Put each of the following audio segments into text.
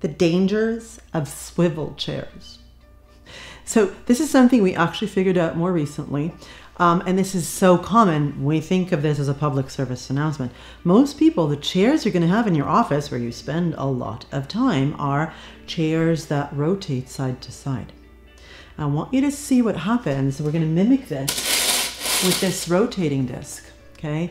the dangers of swivel chairs. So, this is something we actually figured out more recently. Um, and this is so common. We think of this as a public service announcement. Most people, the chairs you're going to have in your office where you spend a lot of time are chairs that rotate side to side. I want you to see what happens. We're going to mimic this with this rotating disc. Okay.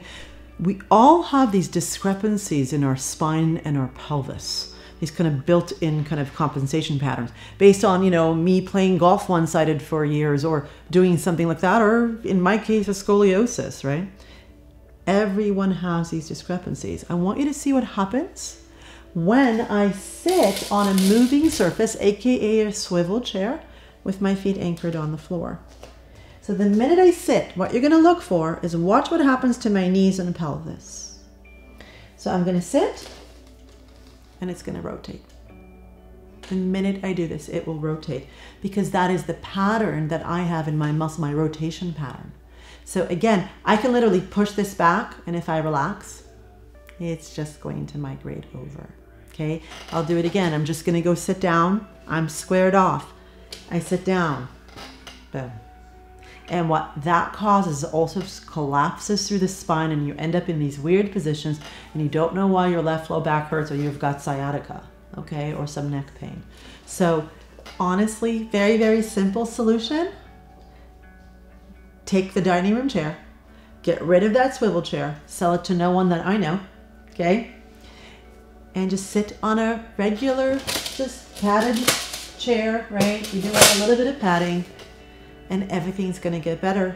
We all have these discrepancies in our spine and our pelvis these kind of built-in kind of compensation patterns based on you know me playing golf one-sided for years or doing something like that or in my case a scoliosis right? Everyone has these discrepancies. I want you to see what happens when i sit on a moving surface aka a swivel chair with my feet anchored on the floor. So the minute i sit what you're going to look for is watch what happens to my knees and pelvis. So i'm going to sit and it's going to rotate. The minute I do this, it will rotate because that is the pattern that I have in my muscle, my rotation pattern. So again, I can literally push this back and if I relax, it's just going to migrate over. Okay, I'll do it again. I'm just gonna go sit down. I'm squared off. I sit down. Boom. And what that causes also collapses through the spine and you end up in these weird positions and you don't know why your left low back hurts or you've got sciatica, okay, or some neck pain. So honestly, very, very simple solution. Take the dining room chair, get rid of that swivel chair, sell it to no one that I know, okay? And just sit on a regular, just padded chair, right? You do like a little bit of padding and everything's going to get better.